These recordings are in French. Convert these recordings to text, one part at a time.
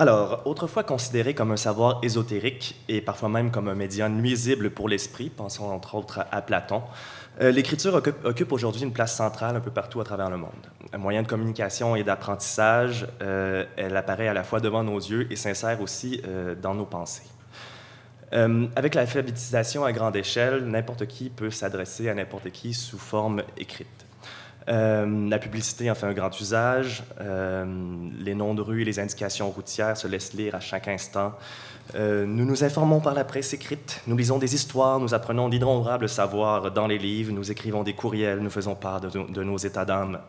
Alors, autrefois considéré comme un savoir ésotérique et parfois même comme un média nuisible pour l'esprit, pensons entre autres à, Platon, euh, l'écriture occupe, aujourd'hui une place centrale un peu partout à travers le monde. Un moyen de communication et d'apprentissage, euh, elle apparaît à la fois devant nos yeux et s'insère aussi euh, dans nos pensées. avec l'alphabétisation à grande échelle, n'importe qui peut s'adresser à n'importe qui sous forme écrite. Euh, la publicité en fait un grand usage. Euh, les noms de rues et les indications routières se laissent lire à chaque instant. Euh, nous nous informons par la presse écrite. Nous lisons des histoires, nous apprenons d'innombrables savoirs dans les livres, nous écrivons des courriels, nous faisons part de, nos états d'âme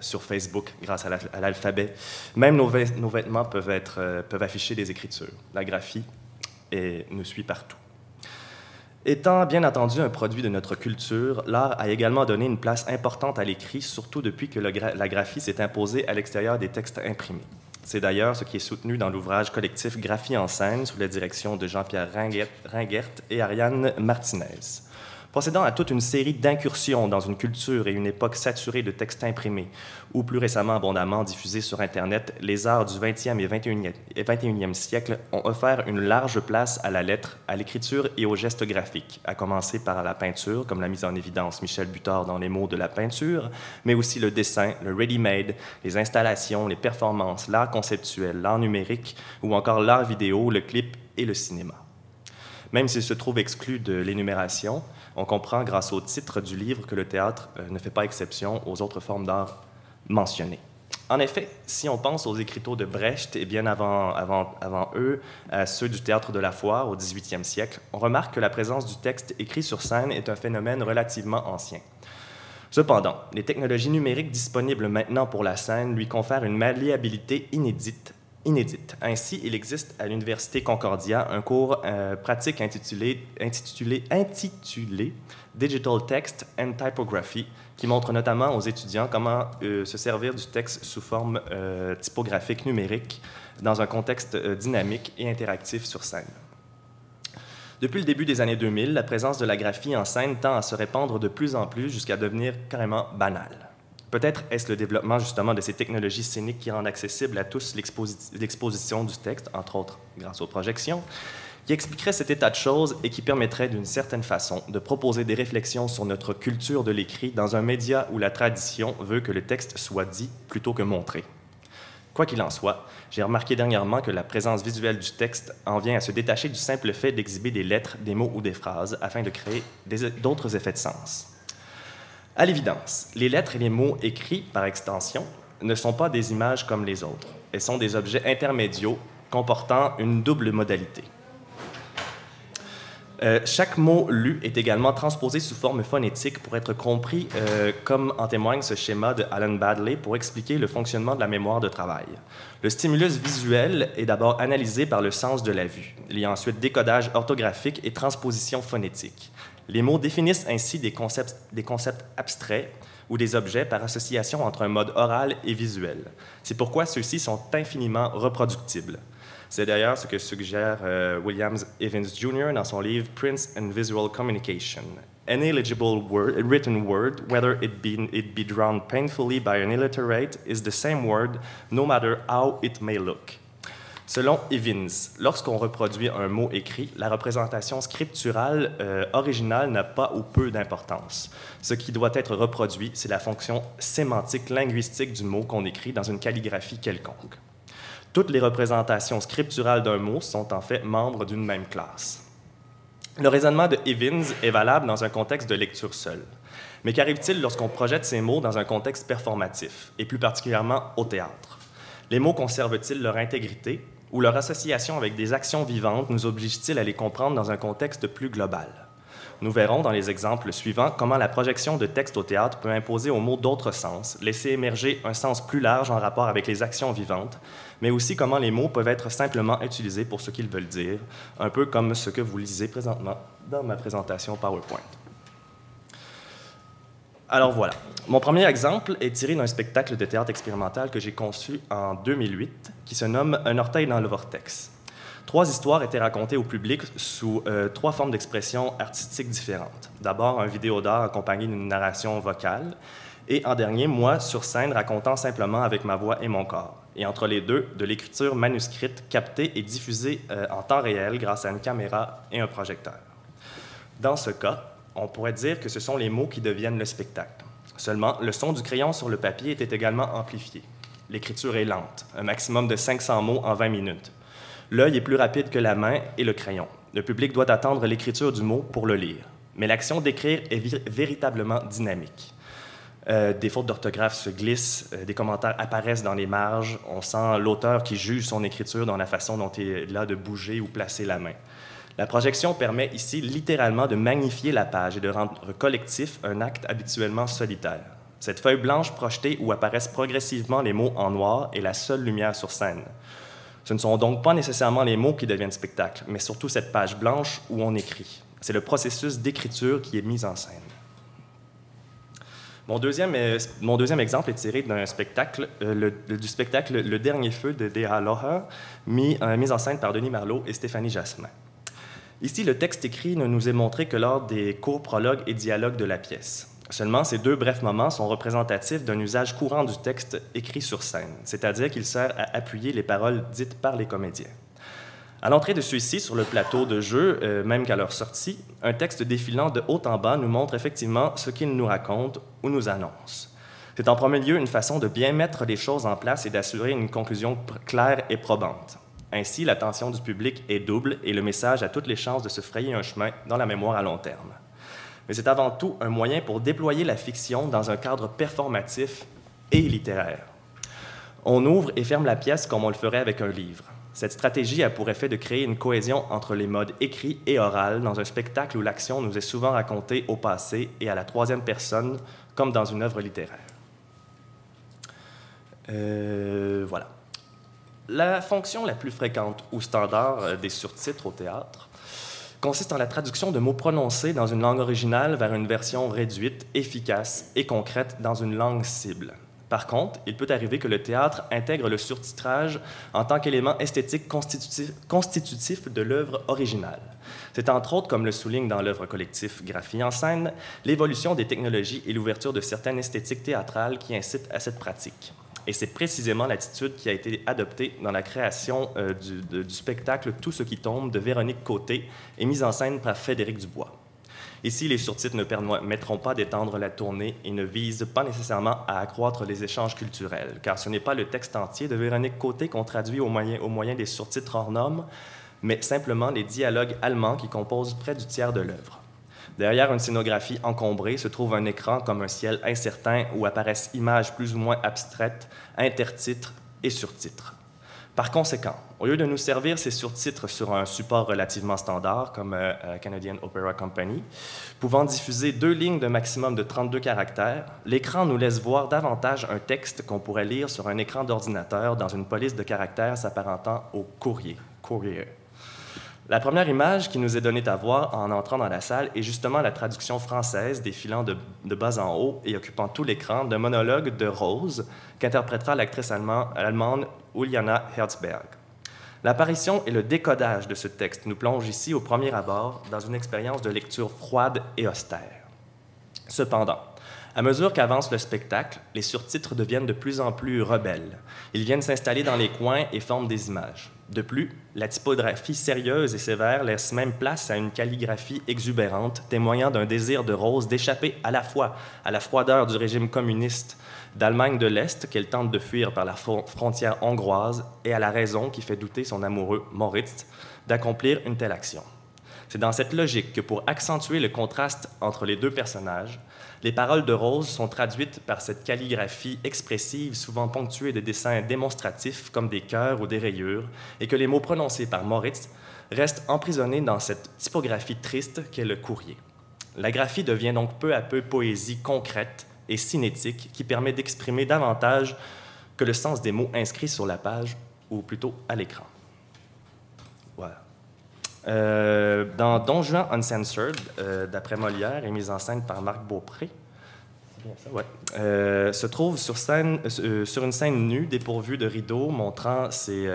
sur Facebook grâce à l'alphabet. Même nos, vêtements peuvent, afficher des écritures. La graphie nous suit partout. Étant bien entendu un produit de notre culture, l'art a également donné une place importante à l'écrit, surtout depuis que la graphie s'est imposée à l'extérieur des textes imprimés. C'est d'ailleurs ce qui est soutenu dans l'ouvrage collectif Graphie en scène sous la direction de Jean-Pierre Ringert et Ariane Martinez procédant à toute une série d'incursions dans une culture et une époque saturée de textes imprimés, ou plus récemment abondamment diffusés sur Internet, les arts du 20e et 21e, 21e siècle ont offert une large place à la lettre, à l'écriture et aux gestes graphiques, à commencer par la peinture, comme l'a mise en évidence Michel Butor dans les mots de la peinture, mais aussi le dessin, le ready-made, les installations, les performances, l'art conceptuel, l'art numérique, ou encore l'art vidéo, le clip et le cinéma. Même s'il se trouve exclu de l'énumération, on comprend grâce au titre du livre que le théâtre euh, ne fait pas exception aux autres formes d'art mentionnées. En effet, si on pense aux écriteaux de Brecht et bien avant, eux, à ceux du théâtre de la foire au 18e siècle, on remarque que la présence du texte écrit sur scène est un phénomène relativement ancien. Cependant, les technologies numériques disponibles maintenant pour la scène lui confèrent une malléabilité inédite inédite. Ainsi, il existe à l'Université Concordia un cours euh, pratique intitulé, Digital Text and Typography, qui montre notamment aux étudiants comment euh, se servir du texte sous forme euh, typographique numérique dans un contexte dynamique et interactif sur scène. Depuis le début des années 2000, la présence de la graphie en scène tend à se répandre de plus en plus jusqu'à devenir carrément banale. Peut-être est-ce le développement justement de ces technologies scéniques qui rendent accessible à tous l'exposition du texte, entre autres grâce aux projections, qui expliquerait cet état de choses et qui permettrait d'une certaine façon de proposer des réflexions sur notre culture de l'écrit dans un média où la tradition veut que le texte soit dit plutôt que montré. Quoi qu'il en soit, j'ai remarqué dernièrement que la présence visuelle du texte en vient à se détacher du simple fait d'exhiber des lettres, des mots ou des phrases afin de créer d'autres effets de sens. À l'évidence, les lettres et les mots écrits par extension ne sont pas des images comme les autres. Elles sont des objets intermédiaux comportant une double modalité. Euh, chaque mot lu est également transposé sous forme phonétique pour être compris, euh, comme en témoigne ce schéma de Alan Badley pour expliquer le fonctionnement de la mémoire de travail. Le stimulus visuel est d'abord analysé par le sens de la vue. Il y a ensuite décodage orthographique et transposition phonétique. Les mots définissent ainsi des concepts, des concepts abstraits ou des objets par association entre un mode oral et visuel. C'est pourquoi ceux-ci sont infiniment reproductibles. C'est d'ailleurs ce que suggère euh, Williams Evans Jr. dans son livre Prints and Visual Communication. Any legible word, written word, whether it be, it be drawn painfully by an illiterate, is the same word, no matter how it may look. Selon Evans, lorsqu'on reproduit un mot écrit, la représentation scripturale euh, originale n'a pas ou peu d'importance. Ce qui doit être reproduit, c'est la fonction sémantique linguistique du mot qu'on écrit dans une calligraphie quelconque. Toutes les représentations scripturales d'un mot sont en fait membres d'une même classe. Le raisonnement de Evans est valable dans un contexte de lecture seule. Mais qu'arrive-t-il lorsqu'on projette ces mots dans un contexte performatif, et plus particulièrement au théâtre? Les mots conservent-ils leur intégrité ou leur association avec des actions vivantes nous oblige-t-il à les comprendre dans un contexte plus global? Nous verrons dans les exemples suivants comment la projection de texte au théâtre peut imposer aux mots d'autres sens, laisser émerger un sens plus large en rapport avec les actions vivantes, mais aussi comment les mots peuvent être simplement utilisés pour ce qu'ils veulent dire, un peu comme ce que vous lisez présentement dans ma présentation PowerPoint. Alors voilà. Mon premier exemple est tiré d'un spectacle de théâtre expérimental que j'ai conçu en 2008 qui se nomme Un orteil dans le vortex. Trois histoires étaient racontées au public sous euh, trois formes d'expression artistique différentes. D'abord, un vidéo d'art accompagné d'une narration vocale, Et en dernier, moi sur scène racontant simplement avec ma voix et mon corps. Et entre les deux, de l'écriture manuscrite captée et diffusée euh, en temps réel grâce à une caméra et un projecteur. Dans ce cas, on pourrait dire que ce sont les mots qui deviennent le spectacle. Seulement, le son du crayon sur le papier était également amplifié. L'écriture est lente, un maximum de 500 mots en 20 minutes. L'œil est plus rapide que la main et le crayon. Le public doit attendre l'écriture du mot pour le lire. Mais l'action d'écrire est véritablement dynamique. Euh, des fautes d'orthographe se glissent, euh, des commentaires apparaissent dans les marges, on sent l'auteur qui juge son écriture dans la façon dont il est là de bouger ou placer la main. La projection permet ici littéralement de magnifier la page et de rendre collectif un acte habituellement solitaire. Cette feuille blanche projetée où apparaissent progressivement les mots en noir est la seule lumière sur scène. Ce ne sont donc pas nécessairement les mots qui deviennent spectacle, mais surtout cette page blanche où on écrit. C'est le processus d'écriture qui est mis en scène. Mon deuxième, euh, mon deuxième exemple est tiré d'un spectacle, euh, du spectacle Le Dernier Feu de Dea Loha, mis, euh, mis en scène par Denis Marlot et Stéphanie Jasmin. Ici, le texte écrit ne nous est montré que lors des courts prologues et dialogues de la pièce. Seulement, ces deux brefs moments sont représentatifs d'un usage courant du texte écrit sur scène, c'est-à-dire qu'il sert à appuyer les paroles dites par les comédiens. À l'entrée de ceux-ci sur le plateau de jeu, euh, même qu'à leur sortie, un texte défilant de haut en bas nous montre effectivement ce qu'il nous raconte ou nous annonce. C'est en premier lieu une façon de bien mettre les choses en place et d'assurer une conclusion claire et probante. Ainsi, l'attention du public est double et le message a toutes les chances de se frayer un chemin dans la mémoire à long terme. Mais c'est avant tout un moyen pour déployer la fiction dans un cadre performatif et littéraire. On ouvre et ferme la pièce comme on le ferait avec un livre. Cette stratégie a pour effet de créer une cohésion entre les modes écrit et oral dans un spectacle où l'action nous est souvent racontée au passé et à la troisième personne, comme dans une œuvre littéraire. Euh, voilà. La fonction la plus fréquente ou standard euh, des surtitres au théâtre consiste en la traduction de mots prononcés dans une langue originale vers une version réduite, efficace et concrète dans une langue cible. Par contre, il peut arriver que le théâtre intègre le surtitrage en tant qu'élément esthétique constitutif, de l'œuvre originale. C'est entre autres, comme le souligne dans l'œuvre collective Graphie en scène, l'évolution des technologies et l'ouverture de certaines esthétiques théâtrales qui incitent à cette pratique. Et c'est précisément l'attitude qui a été adoptée dans la création euh, du, spectacle Tout ce qui tombe de Véronique Côté et mise en scène par Frédéric Dubois. Ici, les surtitres ne permettront pas d'étendre la tournée et ne visent pas nécessairement à accroître les échanges culturels, car ce n'est pas le texte entier de Véronique Côté qu'on traduit au moyen, au moyen des surtitres hors normes, mais simplement les dialogues allemands qui composent près du tiers de l'œuvre. Derrière une scénographie encombrée se trouve un écran comme un ciel incertain où apparaissent images plus ou moins abstraites, intertitres et surtitres. Par conséquent, au lieu de nous servir ces surtitres sur un support relativement standard, comme euh, euh, Canadian Opera Company, pouvant diffuser deux lignes de maximum de 32 caractères, l'écran nous laisse voir davantage un texte qu'on pourrait lire sur un écran d'ordinateur dans une police de caractères s'apparentant au courrier. courrier. La première image qui nous est donnée à voir en entrant dans la salle est justement la traduction française défilant de, bas en haut et occupant tout l'écran d'un monologue de Rose qu'interprétera l'actrice allemande Uliana Herzberg. L'apparition et le décodage de ce texte nous plongent ici au premier abord dans une expérience de lecture froide et austère. Cependant, à mesure qu'avance le spectacle, les surtitres deviennent de plus en plus rebelles. Ils viennent s'installer dans les coins et forment des images. De plus, la typographie sérieuse et sévère laisse même place à une calligraphie exubérante, témoignant d'un désir de Rose d'échapper à la fois à la froideur du régime communiste d'Allemagne de l'Est qu'elle tente de fuir par la frontière hongroise et à la raison qui fait douter son amoureux Moritz d'accomplir une telle action. C'est dans cette logique que pour accentuer le contraste entre les deux personnages, les paroles de Rose sont traduites par cette calligraphie expressive, souvent ponctuée de dessins démonstratifs comme des cœurs ou des rayures, et que les mots prononcés par Moritz restent emprisonnés dans cette typographie triste qu'est le courrier. La graphie devient donc peu à peu poésie concrète et cinétique qui permet d'exprimer davantage que le sens des mots inscrits sur la page, ou plutôt à l'écran. Voilà. Euh, dans Don Juan Uncensored, euh, d'après Molière et mise en scène par Marc Beaupré, euh, se trouve sur, scène, sur une scène nue dépourvue de rideaux montrant ses,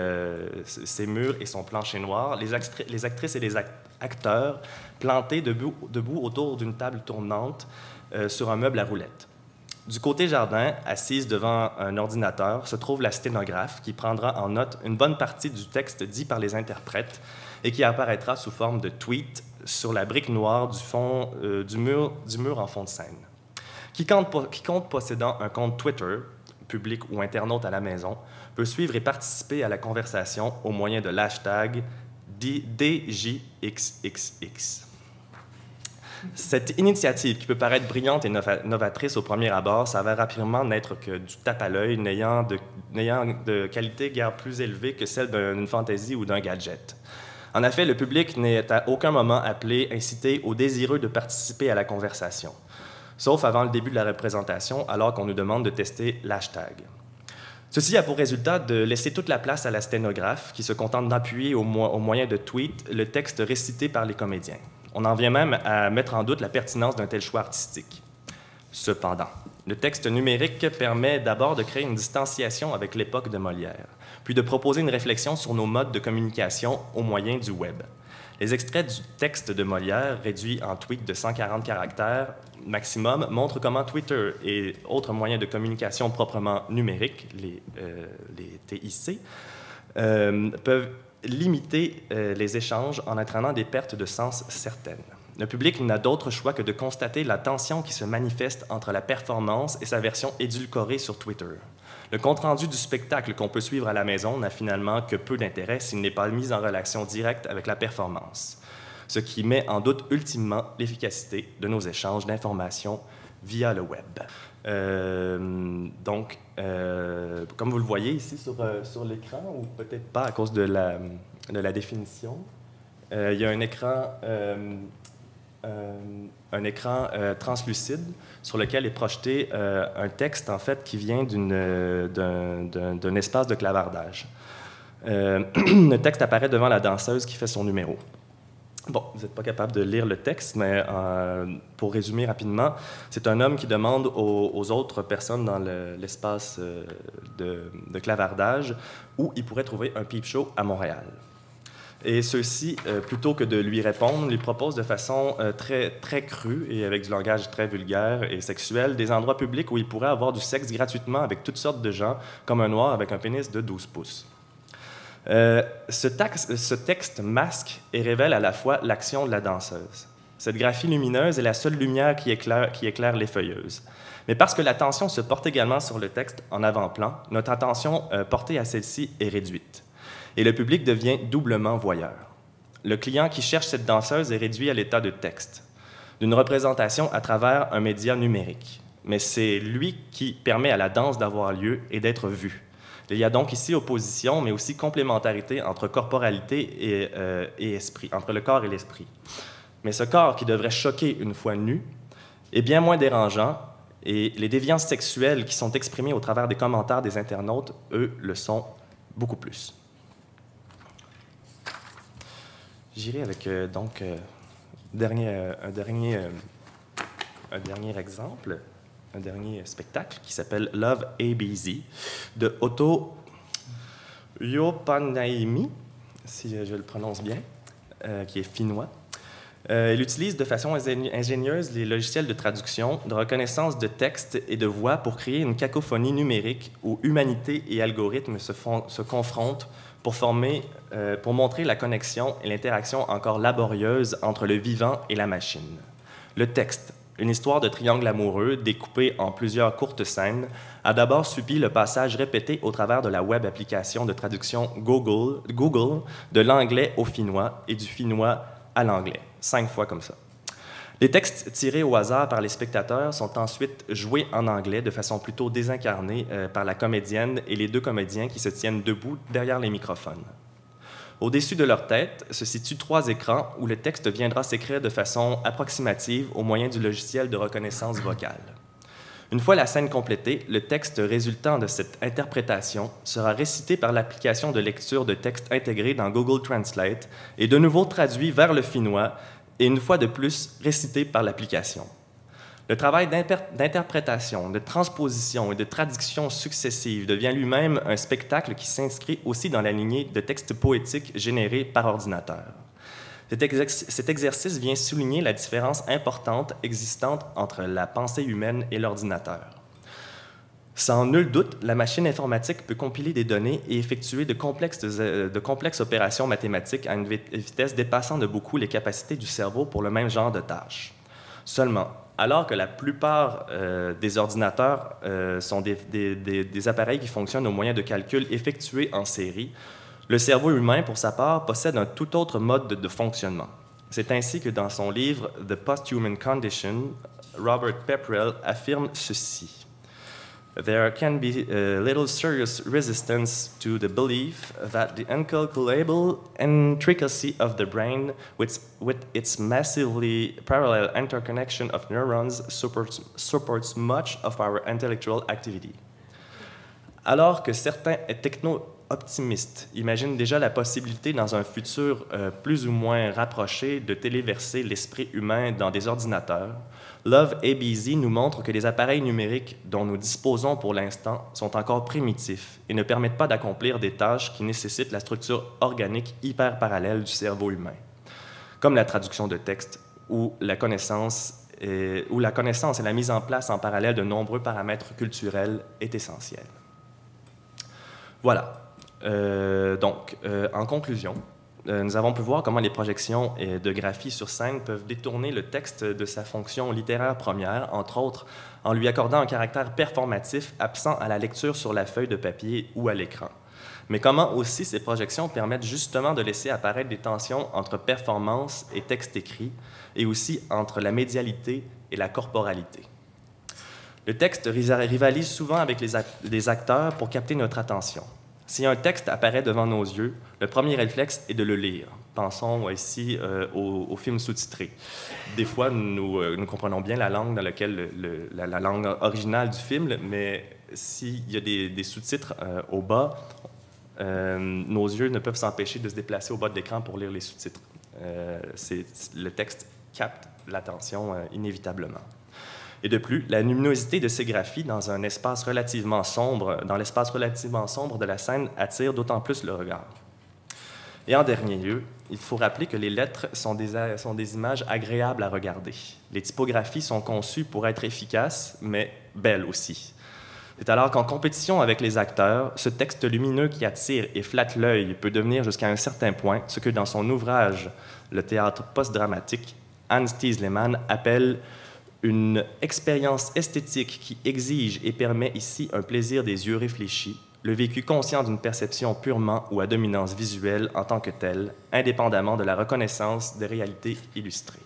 ses murs et son plancher noir, les, les actrices et les acteurs plantés debout, debout autour d'une table tournante sur un meuble à roulettes. Du côté jardin, assise devant un ordinateur, se trouve la sténographe qui prendra en note une bonne partie du texte dit par les interprètes et qui apparaîtra sous forme de tweet sur la brique noire du, fond, euh, du, mur, du mur en fond de scène. Quiconque, quiconque possédant un compte Twitter, public ou internaute à la maison, peut suivre et participer à la conversation au moyen de l'hashtag DJXXX. Cette initiative, qui peut paraître brillante et novatrice au premier abord, s'avère rapidement n'être que du tape à l'œil, n'ayant de, de, qualité guère plus élevée que celle d'une fantaisie ou d'un gadget. En effet, le public n'est à aucun moment appelé, incité ou désireux de participer à la conversation, sauf avant le début de la représentation, alors qu'on nous demande de tester l'hashtag. Ceci a pour résultat de laisser toute la place à la sténographe, qui se contente d'appuyer au, moyen de tweets le texte récité par les comédiens. On en vient même à mettre en doute la pertinence d'un tel choix artistique. Cependant, le texte numérique permet d'abord de créer une distanciation avec l'époque de Molière, puis de proposer une réflexion sur nos modes de communication au moyen du web. Les extraits du texte de Molière, réduits en tweets de 140 caractères maximum, montrent comment Twitter et autres moyens de communication proprement numériques, les, euh, TIC, euh, peuvent limiter euh, les échanges en entraînant des pertes de sens certaines. Le public n'a d'autre choix que de constater la tension qui se manifeste entre la performance et sa version édulcorée sur Twitter. Le compte-rendu du spectacle qu'on peut suivre à la maison n'a finalement que peu d'intérêt s'il n'est pas mis en relation directe avec la performance, ce qui met en doute ultimement l'efficacité de nos échanges d'informations via le web. Euh, donc, euh, comme vous le voyez ici sur, euh, sur l'écran, ou peut-être pas à cause de la définition, il y a un écran, un écran translucide sur lequel est projeté un texte en fait qui vient d'un espace de clavardage. le texte apparaît devant la danseuse qui fait son numéro. Bon, vous n'êtes pas capable de lire le texte, mais euh, pour résumer rapidement, c'est un homme qui demande aux, autres personnes dans l'espace euh, de, clavardage où il pourrait trouver un peep show à Montréal. Et ceux-ci, euh, plutôt que de lui répondre, lui proposent de façon très, très crue et avec du langage très vulgaire et sexuel des endroits publics où il pourrait avoir du sexe gratuitement avec toutes sortes de gens, comme un noir avec un pénis de 12 pouces. Euh, ce, texte, masque et révèle à la fois l'action de la danseuse. Cette graphie lumineuse est la seule lumière qui éclaire, qui éclaire les feuilleuses. Mais parce que l'attention se porte également sur le texte en avant-plan, notre attention euh, portée à celle-ci est réduite. Et le public devient doublement voyeur. Le client qui cherche cette danseuse est réduit à l'état de texte, d'une représentation à travers un média numérique. Mais c'est lui qui permet à la danse d'avoir lieu et d'être vue. Il y a donc ici opposition, mais aussi complémentarité entre corporalité euh, et, esprit, entre le corps et l'esprit. Mais ce corps qui devrait choquer une fois nu est bien moins dérangeant et les déviances sexuelles qui sont exprimées au travers des commentaires des internautes, eux, le sont beaucoup plus. J'irai avec euh, donc euh, dernier, un, dernier, un dernier exemple un dernier spectacle qui s'appelle Love ABZ de Otto Yopanaimi, si je le prononce bien, euh, qui est finnois. Euh, il utilise de façon ingénieuse les logiciels de traduction, de reconnaissance de texte et de voix pour créer une cacophonie numérique où humanité et algorithme se, se confrontent euh, pour montrer la connexion et l'interaction encore laborieuse entre le vivant et la machine. Le texte, une histoire de triangle amoureux découpée en plusieurs courtes scènes, a d'abord subi le passage répété au travers de la web application de traduction Google de l'anglais au finnois et du finnois à l'anglais, cinq fois comme ça. Les textes tirés au hasard par les spectateurs sont ensuite joués en anglais de façon plutôt désincarnée euh, par la comédienne et les deux comédiens qui se tiennent debout derrière les microphones. Au-dessus de leur tête se situent trois écrans où le texte viendra s'écrire de façon approximative au moyen du logiciel de reconnaissance vocale. Une fois la scène complétée, le texte résultant de cette interprétation sera récité par l'application de lecture de texte intégrée dans Google Translate et de nouveau traduit vers le finnois et une fois de plus récité par l'application. Le travail d'interprétation, de transposition et de traduction successive devient lui-même un spectacle qui s'inscrit aussi dans la lignée de textes poétiques générés par ordinateur. Cet, exercice vient souligner la différence importante existante entre la pensée humaine et l'ordinateur. Sans nul doute, la machine informatique peut compiler des données et effectuer de complexes, complexes opérations mathématiques à une vitesse dépassant de beaucoup les capacités du cerveau pour le même genre de tâches. Seulement, alors que la plupart euh, des ordinateurs euh, sont des, des, appareils qui fonctionnent au moyen de calculs effectués en série, le cerveau humain, pour sa part, possède un tout autre mode de, de fonctionnement. C'est ainsi que dans son livre The Post-Human Condition, Robert Pepperell affirme ceci. There can be a little serious resistance to the belief that the incalculable intricacy of the brain, with, with its massively parallel interconnection of neurons, supports, supports much of our intellectual activity. Alors que certains techno-optimistes imaginent déjà la possibilité dans un futur euh, plus ou moins rapproché de téléverser l'esprit humain dans des ordinateurs, Love ABZ nous montre que les appareils numériques dont nous disposons pour l'instant sont encore primitifs et ne permettent pas d'accomplir des tâches qui nécessitent la structure organique hyper parallèle du cerveau humain, comme la traduction de texte ou la connaissance et, où la connaissance et la mise en place en parallèle de nombreux paramètres culturels est essentielle. Voilà. Euh, donc, euh, en conclusion, euh, nous avons pu voir comment les projections de graphie sur scène peuvent détourner le texte de sa fonction littéraire première, entre autres en lui accordant un caractère performatif absent à la lecture sur la feuille de papier ou à l'écran. Mais comment aussi ces projections permettent justement de laisser apparaître des tensions entre performance et texte écrit, et aussi entre la médialité et la corporalité? Le texte rivalise souvent avec les acteurs pour capter notre attention. Si un texte apparaît devant nos yeux, le premier réflexe est de le lire. Pensons ici euh, au, film sous-titré. Des fois, nous, euh, nous, comprenons bien la langue dans laquelle la, langue originale du film, mais s'il y a des, sous-titres euh, au bas, nos yeux ne peuvent s'empêcher de se déplacer au bas de l'écran pour lire les sous-titres. le texte capte l'attention inévitablement. Et de plus, la luminosité de ces graphies dans un espace relativement sombre, dans l'espace relativement sombre de la scène attire d'autant plus le regard. Et en dernier lieu, il faut rappeler que les lettres sont des, sont des images agréables à regarder. Les typographies sont conçues pour être efficaces, mais belles aussi. C'est alors qu'en compétition avec les acteurs, ce texte lumineux qui attire et flatte l'œil peut devenir jusqu'à un certain point ce que dans son ouvrage Le théâtre post-dramatique, Hans Tiesleyman appelle une expérience esthétique qui exige et permet ici un plaisir des yeux réfléchis, le vécu conscient d'une perception purement ou à dominance visuelle en tant que telle, indépendamment de la reconnaissance des réalités illustrées.